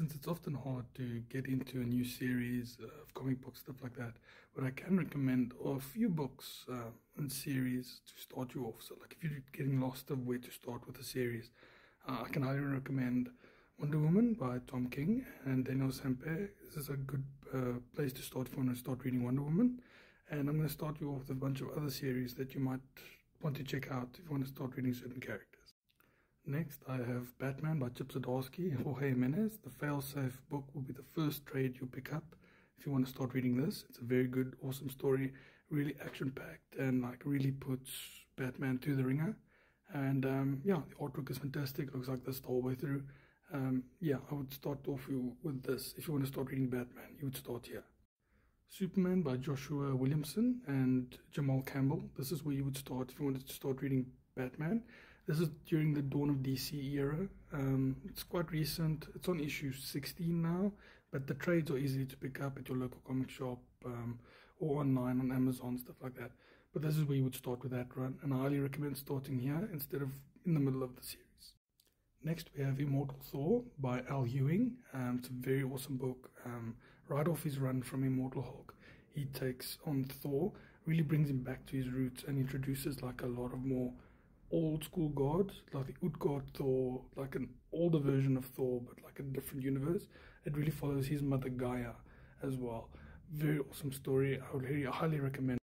since it's often hard to get into a new series of comic books, stuff like that, what I can recommend a few books uh, and series to start you off. So, like if you're getting lost of where to start with a series, uh, I can highly recommend Wonder Woman by Tom King and Daniel Sampere. This is a good uh, place to start if and start reading Wonder Woman. And I'm going to start you off with a bunch of other series that you might want to check out if you want to start reading certain characters. Next, I have Batman by Chip Zdarsky and Jorge Jimenez. The Failsafe book will be the first trade you pick up if you want to start reading this. It's a very good, awesome story, really action-packed, and like really puts Batman to the ringer. And um, yeah, the artwork is fantastic. Looks like this the whole way through. Um, yeah, I would start off you with this. If you want to start reading Batman, you would start here. Superman by Joshua Williamson and Jamal Campbell. This is where you would start if you wanted to start reading Batman. This is during the dawn of DC era. Um, it's quite recent. It's on issue 16 now, but the trades are easy to pick up at your local comic shop um, or online on Amazon, stuff like that. But this is where you would start with that run, and I highly recommend starting here instead of in the middle of the series. Next, we have Immortal Thor by Al Ewing. Um, it's a very awesome book. Um, right off his run from Immortal Hulk, he takes on Thor, really brings him back to his roots, and introduces like a lot of more old school god, like the Utgard Thor, like an older version of Thor, but like a different universe. It really follows his mother Gaia as well. Very awesome story. I would really, highly recommend.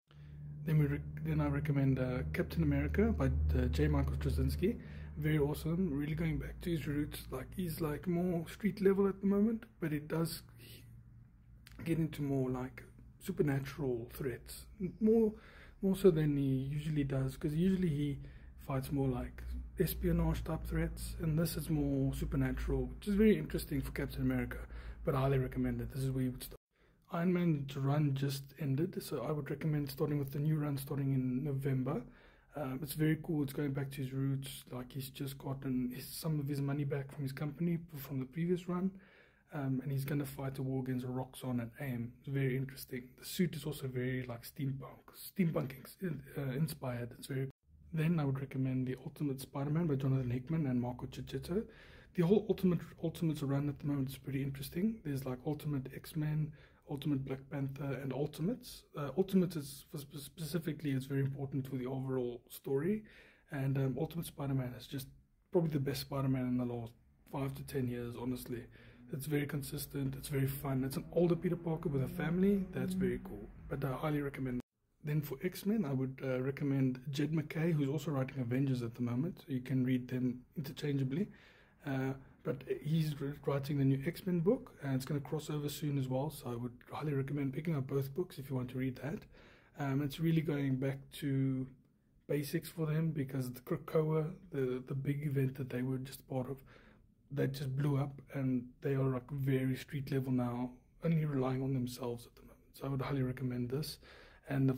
Then we then I recommend uh, Captain America by uh, J. Michael Straczynski. Very awesome. Really going back to his roots. Like he's like more street level at the moment, but it does get into more like supernatural threats. More more so than he usually does, because usually he fights more like espionage type threats, and this is more supernatural, which is very interesting for Captain America. But I highly recommend it. This is where you would start. Iron Man's run just ended, so I would recommend starting with the new run starting in November. Um, it's very cool. It's going back to his roots. Like he's just gotten his, some of his money back from his company from the previous run, um, and he's going to fight a war against Roxxon and AIM. It's very interesting. The suit is also very like steampunk, steampunking uh, inspired. It's very then I would recommend The Ultimate Spider-Man by Jonathan Hickman and Marco Checchetto. The whole Ultimate Ultimates run at the moment is pretty interesting. There's like Ultimate X-Men, Ultimate Black Panther, and Ultimates. Uh, Ultimates is specifically is very important to the overall story, and um, Ultimate Spider-Man is just probably the best Spider-Man in the last five to ten years. Honestly, it's very consistent. It's very fun. It's an older Peter Parker with a family. That's very cool. But I highly recommend. Then for X-Men, I would uh, recommend Jed MacKay, who's also writing Avengers at the moment. So you can read them interchangeably. Uh, but he's writing the new X-Men book, and it's going to cross over soon as well. So I would highly recommend picking up both books if you want to read that. Um, it's really going back to basics for them because the Krakoa, the the big event that they were just part of, that just blew up, and they are like very street level now, only relying on themselves at the moment. So I would highly recommend this and the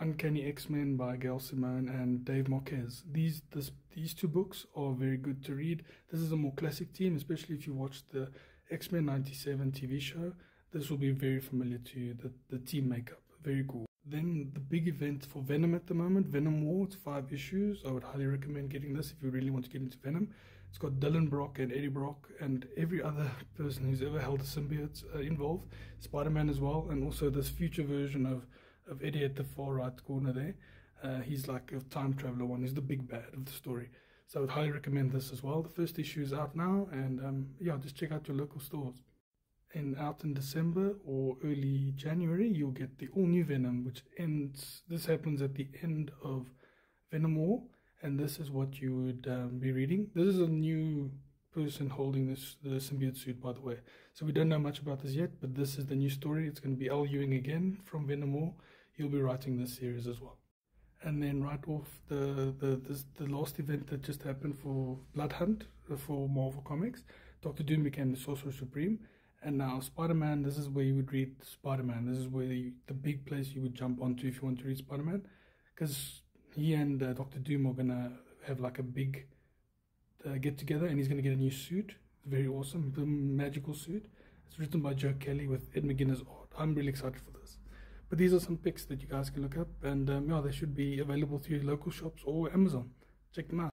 Uncanny X-Men by Gail Simone and Dave Marquez. These this, these two books are very good to read. This is a more classic team, especially if you watch the X-Men 97 TV show. This will be very familiar to you, the, the team makeup. Very cool. Then the big event for Venom at the moment, Venom War, it's five issues. I would highly recommend getting this if you really want to get into Venom. It's got Dylan Brock and Eddie Brock and every other person who's ever held a symbiote uh, involved. Spider-Man as well, and also this future version of of Eddie at the far right corner there. Uh, he's like a time traveler one. He's the big bad of the story. So I would highly recommend this as well. The first issue is out now, and um, yeah, just check out your local stores. And out in December or early January, you'll get the all new Venom, which ends. This happens at the end of Venom War, and this is what you would um, be reading. This is a new person holding this the symbiote suit, by the way. So we don't know much about this yet, but this is the new story. It's going to be Al Ewing again from Venom War he'll be writing this series as well. And then right off the the this, the last event that just happened for Blood Hunt uh, for Marvel Comics, Doctor Doom became the Sorcerer Supreme, and now Spider Man. This is where you would read Spider Man. This is where you, the big place you would jump onto if you want to read Spider Man, because he and uh, Doctor Doom are gonna have like a big uh, get together, and he's gonna get a new suit. Very awesome, the magical suit. It's written by Joe Kelly with Ed McGuinness art. I'm really excited for this. But these are some picks that you guys can look up, and um, yeah, they should be available through your local shops or Amazon. Check them out.